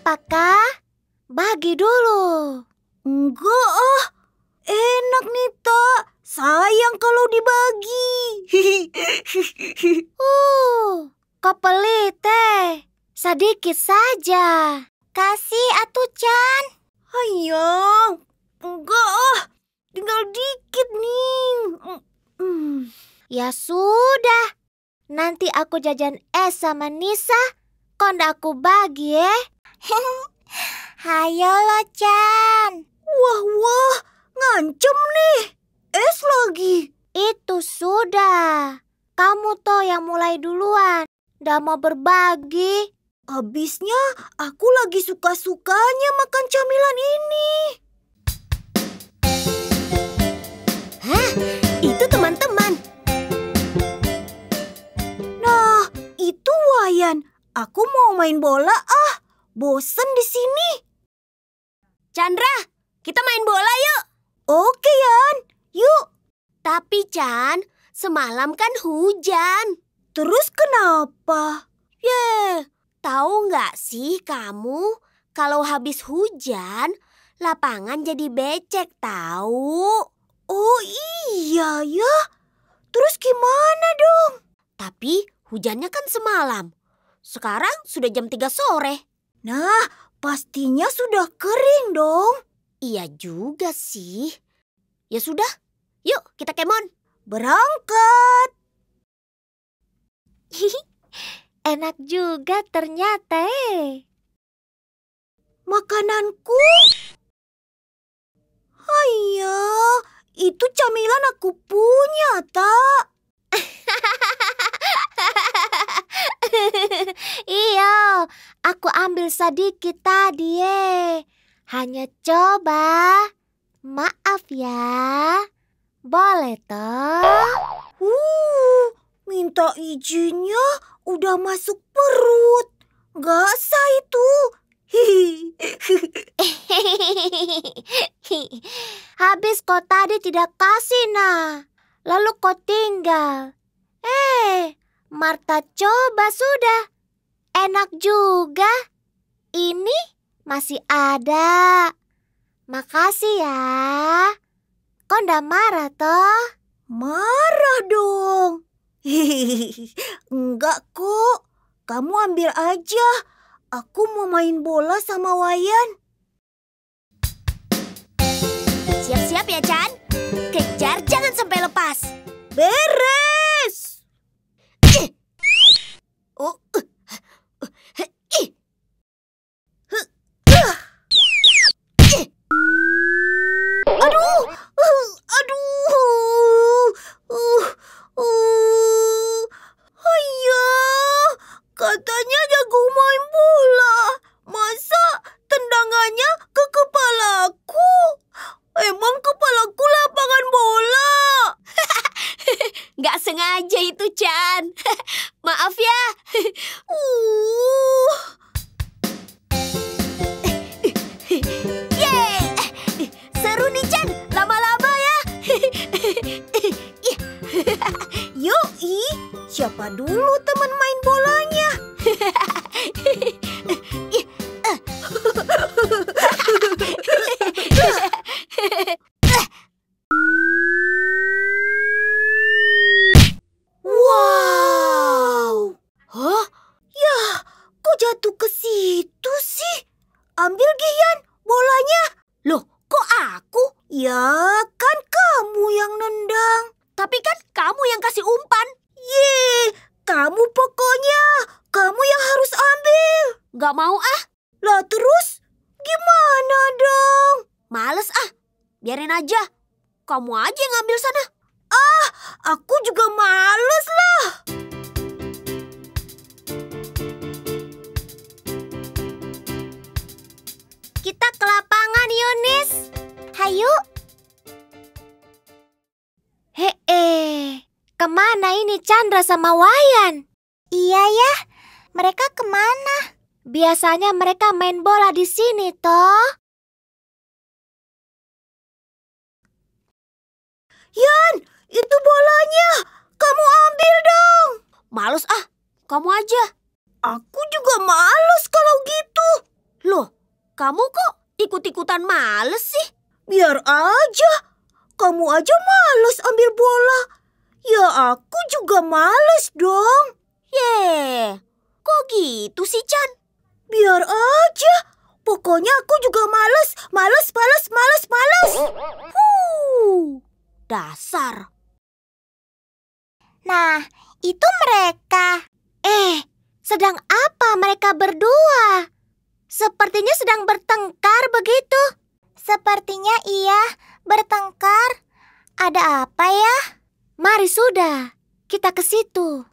apakah? Bagi dulu. Enggak ah, enak nih tak. Sayang kalau dibagi. Uh, kau pelit teh. Sedikit saja. Kasih atuh Chan. Hayang, enggak ah. Tinggal dikit nih. Mm. Ya sudah. Nanti aku jajan es sama Nisa. Kau ndak aku bagi ya. Hayo lo Chan. Wah, wah, ngancem nih. Es lagi. Itu sudah. Kamu toh yang mulai duluan. Ndak mau berbagi. Habisnya aku lagi suka-sukanya makan camilan ini. Hah? Itu teman-teman. Nah, itu Wayan. Aku mau main bola ah. Bosen di sini. Chandra, kita main bola yuk. Oke, Yan. Yuk. Tapi Chan, semalam kan hujan. Terus kenapa? Ye, tahu nggak sih kamu kalau habis hujan lapangan jadi becek tahu? Oh iya ya. Terus gimana dong? Tapi hujannya kan semalam. Sekarang sudah jam 3 sore. Nah, pastinya sudah kering dong. Iya juga sih. Ya sudah, yuk kita kemon. Berangkat. Enak juga ternyata eh. Makananku? Haiya, itu camilan aku punya, tak? aku ambil sedikit tadi eh. Hanya coba. Maaf ya. Boleh toh? Uh, minta izinnya udah masuk perut. Gak sah itu. Habis kau tadi tidak kasih nah. Lalu kau tinggal. Eh, Marta coba sudah. Enak juga. Ini masih ada. Makasih ya. Kau ndak marah toh? Marah dong. Enggak kok. Kamu ambil aja. Aku mau main bola sama Wayan. Siap-siap ya, Chan. Kejar jangan sampai lepas. Beres. Oh, uh, uh, ih. Aduh, uh, aduh, uh, uh, Haiya, katanya jago main bola. Masa tendangannya ke kepalaku? Emang kepalaku lapangan bola? Gak sengaja itu, Chan. Maaf ya. Uh, Yeay! Seru nih, Chan. Lama-lama ya. yoi, siapa dulu teman main bolanya? Kamu pokoknya. Kamu yang harus ambil. Gak mau ah. Lah terus, gimana dong? Males ah. Biarin aja. Kamu aja yang ambil sana. Aku juga males lah. Ini Chandra sama Wayan? Iya ya, mereka ke mana? Biasanya mereka main bola di sini, toh. Yan, itu bolanya. Kamu ambil dong. Males ah, kamu aja. Aku juga males kalau gitu. Loh, Kamu kok ikut-ikutan males sih? Biar aja. Kamu aja males ambil bola. Ya aku juga males dong. Ye, kok gitu sih Chan? Biar aja. Pokoknya aku juga males. Males, males, males, males. Huh, dasar. Nah, itu mereka. Eh, sedang apa mereka berdua? Sepertinya sedang bertengkar begitu. Sepertinya iya, bertengkar. Ada apa ya? Mari sudah, kita ke situ.